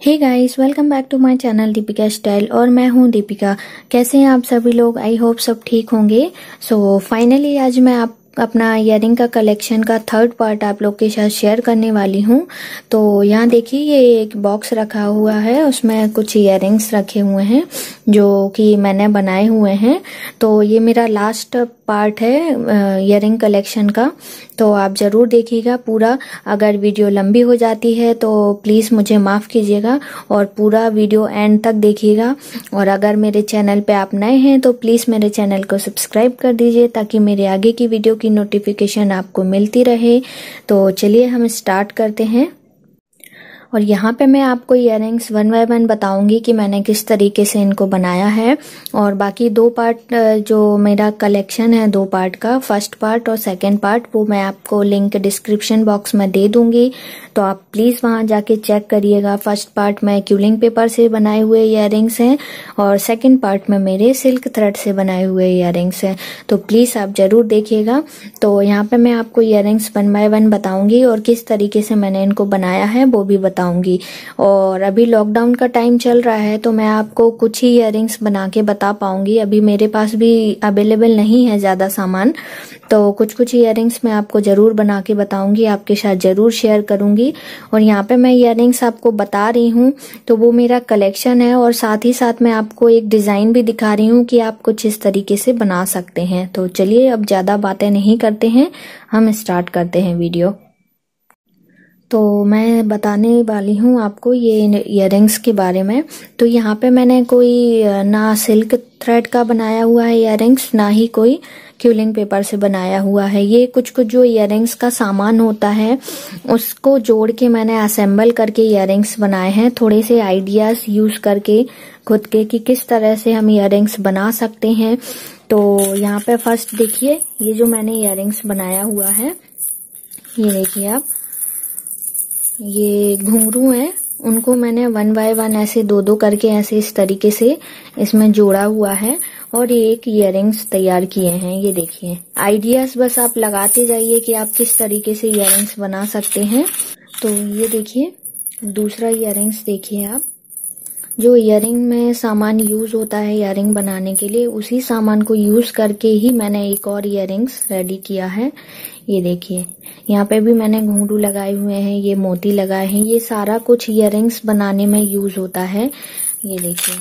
Hey guys welcome back to my channel Deepika style और मैं हूँ दीपिका। कैसे हैं आप सभी लोग? आई होप सब ठीक होंगे। सो so, फाइनली आज मैं आप अपना इयरिंग का कलेक्शन का थर्ड पार्ट आप लोग के साथ शेयर करने वाली हूँ। तो यहाँ देखिए, ये एक बॉक्स रखा हुआ है, उसमें कुछ इयरिंग्स रखे हुए हैं, जो कि मैंने बनाए हुए हैं। तो ये मेरा लास्ट पार्ट है इयरिंग कलेक्शन का। तो आप ज़रूर देखिएगा पूरा। अगर वीडियो लंबी हो जाती है तो प्लीज़ मुझे माफ़ कीजिएगा और पूरा वीडियो एंड तक देखिएगा। और अगर मेरे चैनल पे आप नए हैं तो प्लीज़ मेरे चैनल को सब्सक्राइब कर दीजिए, ताकि मेरे आगे की वीडियो की नोटिफिकेशन आपको मिलती रहे। तो चलिए हम स्टार्ट करते हैं। और यहाँ पे मैं आपको इयर वन बाय वन बताऊँगी कि मैंने किस तरीके से इनको बनाया है। और बाकी दो पार्ट जो मेरा कलेक्शन है दो पार्ट का फ़र्स्ट पार्ट और सेकंड पार्ट वो मैं आपको लिंक डिस्क्रिप्शन बॉक्स में दे दूँगी। तो आप प्लीज़ वहाँ जाके चेक करिएगा। फ़र्स्ट पार्ट में क्यूलिंग पेपर से बनाए हुए इयर हैं और सेकेंड पार्ट में मेरे सिल्क थ्रेड से बनाए हुए इयर हैं। तो प्लीज़ आप ज़रूर देखिएगा। तो यहाँ पे मैं आपको इयर वन बाय वन बताऊँगी और किस तरीके से मैंने इनको बनाया है, वो भी बता बताऊँगी। और अभी लॉकडाउन का टाइम चल रहा है तो मैं आपको कुछ ही इयर बना के बता पाऊँगी। अभी मेरे पास भी अवेलेबल नहीं है ज़्यादा सामान तो कुछ कुछ इयर मैं आपको ज़रूर बना के बताऊँगी, आपके साथ ज़रूर शेयर करूँगी। और यहाँ पे मैं इयर आपको बता रही हूँ तो वो मेरा कलेक्शन है और साथ ही साथ मैं आपको एक डिज़ाइन भी दिखा रही हूँ कि आप कुछ इस तरीके से बना सकते हैं। तो चलिए, अब ज़्यादा बातें नहीं करते हैं, हम स्टार्ट करते हैं वीडियो तो मैं बताने वाली हूँ आपको ये इयर के बारे में। तो यहाँ पे मैंने कोई ना सिल्क थ्रेड का बनाया हुआ है इयर ना ही कोई क्यूलिंग पेपर से बनाया हुआ है। ये कुछ कुछ जो इयर का सामान होता है, उसको जोड़ के मैंने असेंबल करके इयर बनाए हैं। थोड़े से आइडियाज़ यूज़ करके, खुद के कि किस तरह से हम इयर बना सकते हैं। तो यहाँ पे फ़र्स्ट देखिए, ये जो मैंने इयर बनाया हुआ है, ये देखिए आप। ये घुंघरू हैं। उनको मैंने वन बाय वन ऐसे दो दो करके ऐसे इस तरीके से इसमें जोड़ा हुआ है और ये एक इयर तैयार किए हैं। ये देखिए। आइडियाज़ बस आप लगाते जाइए कि आप किस तरीके से इयर बना सकते हैं। तो ये देखिए, दूसरा इयर देखिए आप। जो इयरिंग में सामान यूज़ होता है इयरिंग बनाने के लिए, उसी सामान को यूज़ करके ही मैंने एक और इयरिंग्स रेडी किया है। ये देखिए, यहाँ पे भी मैंने घुंघरू लगाए हुए हैं, ये मोती लगाए हैं, ये सारा कुछ इयरिंग्स बनाने में यूज़ होता है। ये देखिए,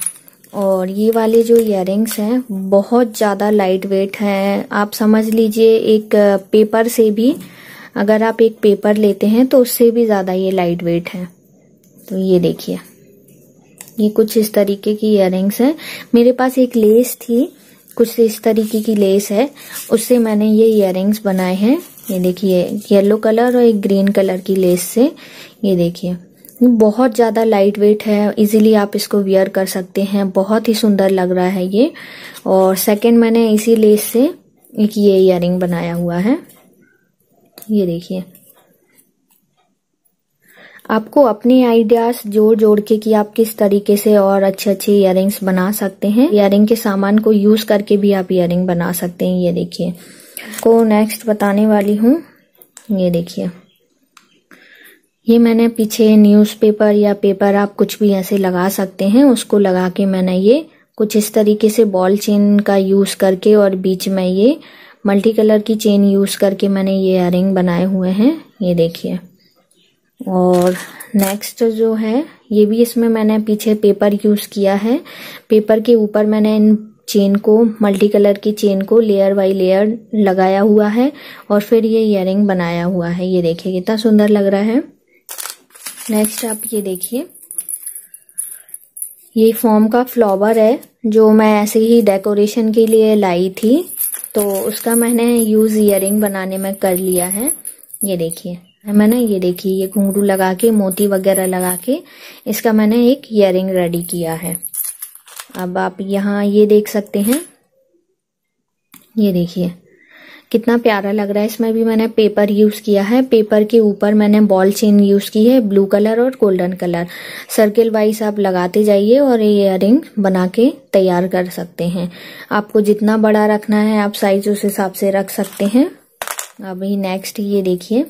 और ये वाले जो इयरिंग्स हैं, बहुत ज़्यादा लाइट वेट हैं। आप समझ लीजिए, एक पेपर से भी अगर आप एक पेपर लेते हैं तो उससे भी ज़्यादा ये लाइट वेट है। तो ये देखिए। ये कुछ इस तरीके की इयरिंग्स है। मेरे पास एक लेस थी, कुछ इस तरीके की लेस है। उससे मैंने ये इयरिंग्स बनाए हैं। ये देखिए येलो कलर और एक ग्रीन कलर की लेस से। ये देखिए, बहुत ज़्यादा लाइट वेट है। इजीली आप इसको वियर कर सकते हैं। बहुत ही सुंदर लग रहा है ये। और सेकंड मैंने इसी लेस से एक ये इयरिंग बनाया हुआ है। ये देखिए आपको अपने आइडियाज़ जोड़ जोड़ के कि आप किस तरीके से और अच्छे अच्छे इयर बना सकते हैं। इयरिंग के सामान को यूज़ करके भी आप इयर बना सकते हैं, ये देखिए। को नेक्स्ट बताने वाली हूँ, ये देखिए। ये मैंने पीछे न्यूज़पेपर या पेपर आप कुछ भी ऐसे लगा सकते हैं, उसको लगा के मैंने ये कुछ इस तरीके से बॉल चेन का यूज़ करके और बीच में ये मल्टी कलर की चेन यूज़ करके मैंने ये इयरिंग बनाए हुए हैं, ये देखिए। और नेक्स्ट जो है, ये भी इसमें मैंने पीछे पेपर यूज़ किया है। पेपर के ऊपर मैंने इन चेन को मल्टी कलर की चेन को लेयर बाई लेयर लगाया हुआ है और फिर ये इयरिंग बनाया हुआ है। ये देखिए कितना सुंदर लग रहा है। नेक्स्ट आप ये देखिए। ये फॉर्म का फ्लावर है, जो मैं ऐसे ही डेकोरेशन के लिए लाई थी। तो उसका मैंने यूज़ इयरिंग बनाने में कर लिया है। ये देखिए। मैंने, ये देखिए, ये घुंघरू लगा के मोती वगैरह लगा के इसका मैंने एक इयरिंग रेडी किया है। अब आप यहाँ ये देख सकते हैं। ये देखिए, कितना प्यारा लग रहा है। इसमें भी मैंने पेपर यूज़ किया है। पेपर के ऊपर मैंने बॉल चेन यूज़ की है ब्लू कलर और गोल्डन कलर सर्किल वाइज आप लगाते जाइए और ये इयरिंग बना के तैयार कर सकते हैं। आपको जितना बड़ा रखना है, आप साइज़ उस हिसाब से रख सकते हैं। अभी नेक्स्ट ये देखिए।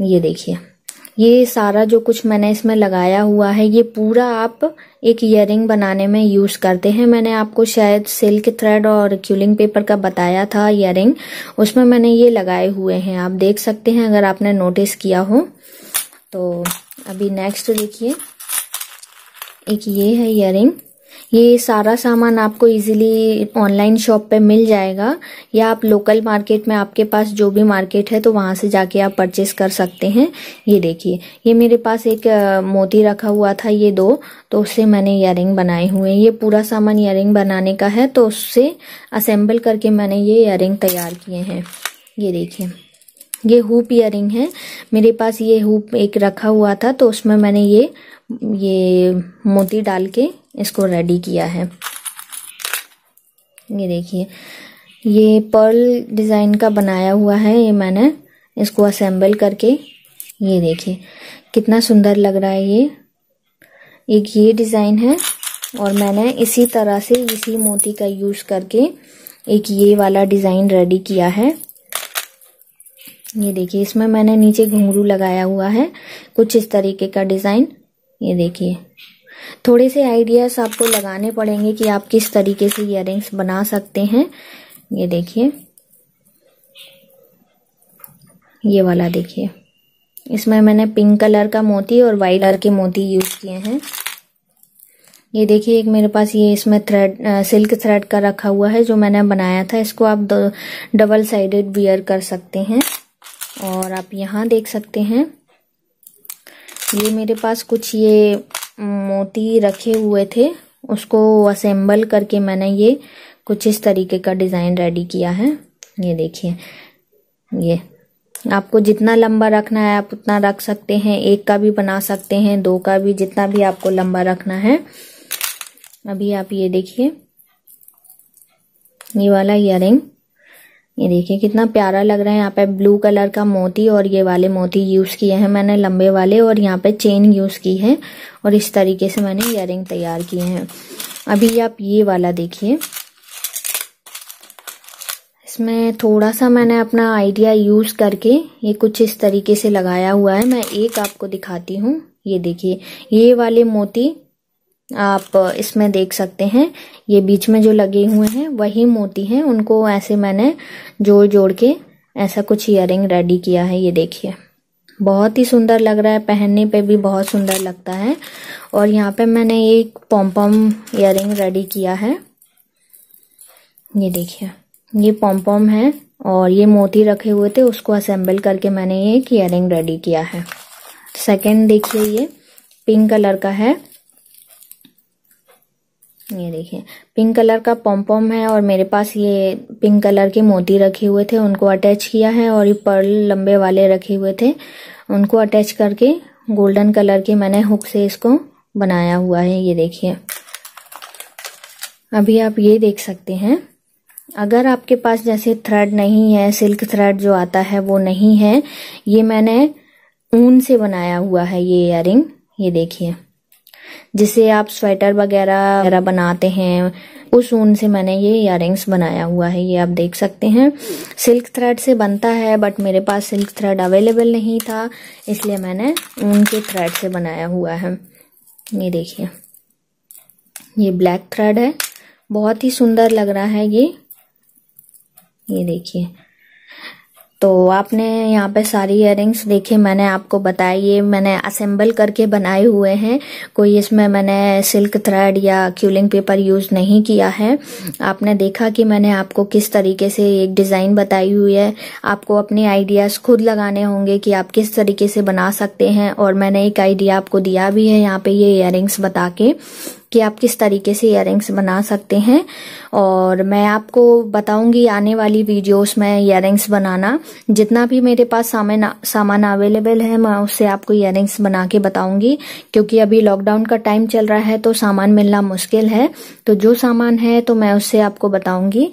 ये देखिए। ये सारा जो कुछ मैंने इसमें लगाया हुआ है, ये पूरा आप एक इयरिंग बनाने में यूज़ करते हैं। मैंने आपको शायद सिल्क थ्रेड और क्यूलिंग पेपर का बताया था इयरिंग उसमें मैंने ये लगाए हुए हैं। आप देख सकते हैं, अगर आपने नोटिस किया हो। तो अभी नेक्स्ट देखिए। एक ये है इयरिंग ये सारा सामान आपको इजीली ऑनलाइन शॉप पे मिल जाएगा, या आप लोकल मार्केट में आपके पास जो भी मार्केट है तो वहाँ से जाके आप परचेस कर सकते हैं। ये देखिए, ये मेरे पास एक मोती रखा हुआ था, ये दो तो उससे मैंने इयरिंग बनाए हुए हैं। ये पूरा सामान इयरिंग बनाने का है तो उससे असेंबल करके मैंने ये इयरिंग तैयार किए हैं। ये देखिए, ये हुप इयरिंग है। मेरे पास ये हुप एक रखा हुआ था तो उसमें मैंने ये ये मोती डाल के इसको रेडी किया है। ये देखिए, ये पर्ल डिज़ाइन का बनाया हुआ है ये मैंने। इसको असेंबल करके, ये देखिए, कितना सुंदर लग रहा है ये। एक ये डिज़ाइन है और मैंने इसी तरह से इसी मोती का यूज़ करके एक ये वाला डिज़ाइन रेडी किया है। ये देखिए, इसमें मैंने नीचे घुंघरू लगाया हुआ है। कुछ इस तरीके का डिज़ाइन ये देखिए। थोड़े से आइडियाज़ आपको लगाने पड़ेंगे कि आप किस तरीके से इयर बना सकते हैं। ये देखिए। ये वाला देखिए। इसमें मैंने पिंक कलर का मोती और वाइट कलर के मोती यूज़ किए हैं। ये देखिए, एक मेरे पास ये इसमें थ्रेड सिल्क थ्रेड का रखा हुआ है, जो मैंने बनाया था। इसको आप डबल साइडेड वियर कर सकते हैं। और आप यहाँ देख सकते हैं। ये मेरे पास कुछ ये मोती रखे हुए थे। उसको असेंबल करके मैंने ये कुछ इस तरीके का डिज़ाइन रेडी किया है। ये देखिए। ये। आपको जितना लंबा रखना है, आप उतना रख सकते हैं। एक का भी बना सकते हैं, दो का भी, जितना भी आपको लंबा रखना है। अभी आप ये देखिए। ये वाला इयरिंग ये देखिए, कितना प्यारा लग रहा है यहाँ पे ब्लू कलर का मोती और ये वाले मोती यूज़ किए हैं मैंने, लंबे वाले, और यहाँ पे चेन यूज़ की है, और इस तरीके से मैंने इयर तैयार किए हैं। अभी आप ये वाला देखिए। इसमें थोड़ा सा मैंने अपना आइडिया यूज़ करके ये कुछ इस तरीके से लगाया हुआ है। मैं एक आपको दिखाती हूँ। ये देखिए, ये वाले मोती आप इसमें देख सकते हैं। ये बीच में जो लगे हुए हैं, वही मोती हैं। उनको ऐसे मैंने जोड़ जोड़ के ऐसा कुछ इयरिंग रेडी किया है, ये देखिए। बहुत ही सुंदर लग रहा है, पहनने पे भी बहुत सुंदर लगता है। और यहाँ पे मैंने एक पॉम्पम इयरिंग रेडी किया है। ये देखिए, ये पॉम्पम है और ये मोती रखे हुए थे, उसको असेंबल करके मैंने ये एक इयरिंग रेडी किया है। सेकंड देखिए ये पिंक कलर का है। ये देखिए पिंक कलर का पॉम है और मेरे पास ये पिंक कलर के मोती रखे हुए थे, उनको अटैच किया है और ये पर्ल लंबे वाले रखे हुए थे। उनको अटैच करके गोल्डन कलर के मैंने हुक से इसको बनाया हुआ है, ये देखिए। अभी आप ये देख सकते हैं। अगर आपके पास जैसे थ्रेड नहीं है सिल्क थ्रेड जो आता है वो नहीं है, ये मैंने ऊन से बनाया हुआ है ये इयरिंग ये देखिए। जिसे आप स्वेटर वगैरह बनाते हैं, उस ऊन से मैंने ये इयर बनाया हुआ है, ये आप देख सकते हैं। सिल्क थ्रेड से बनता है बट मेरे पास सिल्क थ्रेड अवेलेबल नहीं था, इसलिए मैंने ऊन के थ्रेड से बनाया हुआ है। ये देखिए, ये ब्लैक थ्रेड है। बहुत ही सुंदर लग रहा है ये। ये देखिए तो आपने यहाँ पे सारी इयरिंग्स देखे, मैंने आपको बताया, ये मैंने असेंबल करके बनाए हुए हैं। कोई इसमें मैंने सिल्क थ्रेड या क्यूलिंग पेपर यूज़ नहीं किया है। आपने देखा कि मैंने आपको किस तरीके से एक डिज़ाइन बताई हुई है। आपको अपने आइडियाज़ खुद लगाने होंगे कि आप किस तरीके से बना सकते हैं, और मैंने एक आइडिया आपको दिया भी है यहाँ पे ये इयरिंग्स बता के। कि आप किस तरीके से इयर बना सकते हैं। और मैं आपको बताऊँगी आने वाली वीडियोस में इयर बनाना। जितना भी मेरे पास सामान सामान अवेलेबल है, मैं उससे आपको इयरिंग्स बना के बताऊँगी। क्योंकि अभी लॉकडाउन का टाइम चल रहा है तो सामान मिलना मुश्किल है। तो जो सामान है तो मैं उससे आपको बताऊँगी।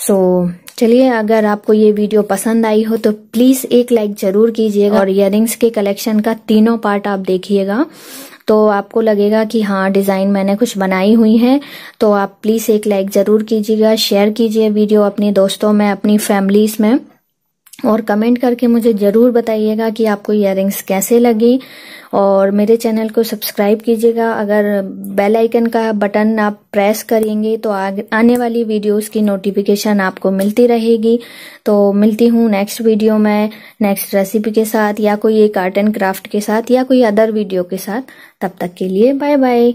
सो so, चलिए अगर आपको ये वीडियो पसंद आई हो तो प्लीज़ एक लाइक ज़रूर कीजिएगा और इयरिंग्स के कलेक्शन का तीनों पार्ट आप देखिएगा। तो आपको लगेगा कि हाँ डिज़ाइन मैंने कुछ बनाई हुई है तो आप प्लीज़ एक लाइक ज़रूर कीजिएगा शेयर कीजिए वीडियो अपने दोस्तों में अपनी फैमिलीज़ में। और कमेंट करके मुझे ज़रूर बताइएगा कि आपको इयर कैसे लगी। और मेरे चैनल को सब्सक्राइब कीजिएगा। अगर बेल आइकन का बटन आप प्रेस करेंगे तो आने वाली वीडियोस की नोटिफिकेशन आपको मिलती रहेगी। तो मिलती हूँ नेक्स्ट वीडियो में नेक्स्ट रेसिपी के साथ या कोई एक आर्ट एंड क्राफ्ट के साथ या कोई अदर वीडियो के साथ। तब तक के लिए बाय बाय